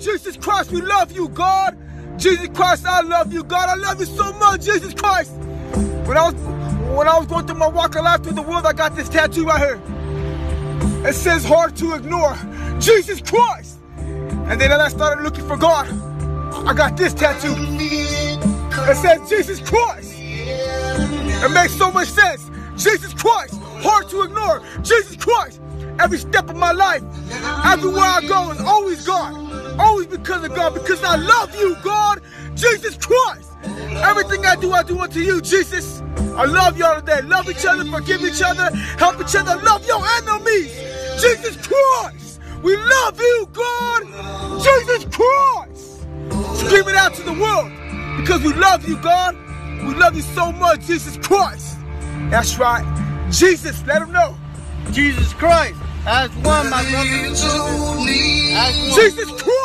Jesus Christ, we love you, God. Jesus Christ, I love you, God. I love you so much, Jesus Christ. When I was when I was going through my walk of life through the world, I got this tattoo right here. It says hard to ignore. Jesus Christ. And then I started looking for God. I got this tattoo. It says Jesus Christ. It makes so much sense. Jesus Christ. Hard to ignore. Jesus Christ. Every step of my life, everywhere I go is always God. Always because of God, because I love you, God. Jesus Christ. Everything I do, I do unto you, Jesus. I love y'all today. Love each other, forgive each other, help each other, love your enemies. Jesus Christ. We love you, God. Jesus Christ. Scream it out to the world because we love you, God. We love you so much, Jesus Christ. That's right. Jesus, let them know. Jesus Christ. As one, my brother. As one. Jesus Christ.